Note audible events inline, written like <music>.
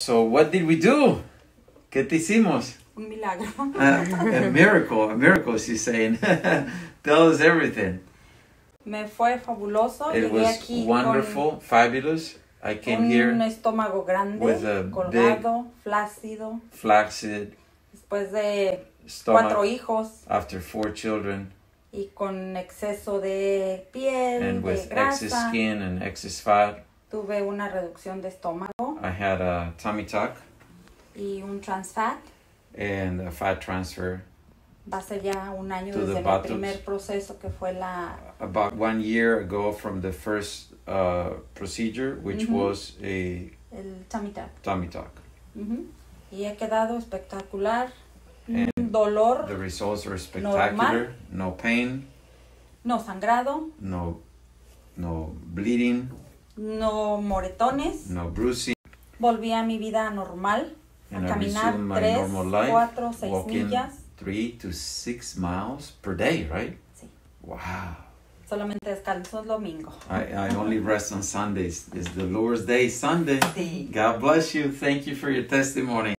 So what did we do? ¿Qué te hicimos? Un milagro. Uh, a miracle, a miracle, she's saying. <laughs> Tell us everything. Me fue fabuloso. It Llegué was wonderful, fabulous. I came un here estómago grande, with a colgado, flácido, flaccid después de cuatro stomach hijos after four children y con exceso de piel, and de with excess grasa. skin and excess fat. Tuve una reducción de estómago I had a tummy tuck y un trans fat. and a fat transfer. Va a ser ya un año To desde buttocks. primer proceso que fue la About one year ago from the first uh, procedure, which Mhm. was a el tummy tuck. tummy tuck. Ujú. Y he quedado espectacular. And dolor, The results were spectacular. No pain, no sangrado, no no bleeding, no moretones. no bruising, Volví a mi vida normal, and caminar resumed my tres, normal life, cuatro, seis walking millas. three to six miles per day, right? Sí. Wow. Solamente descanso el domingo. I, I only rest on Sundays. It's the Lord's Day, Sunday. Sí. God bless you. Thank you for your testimony.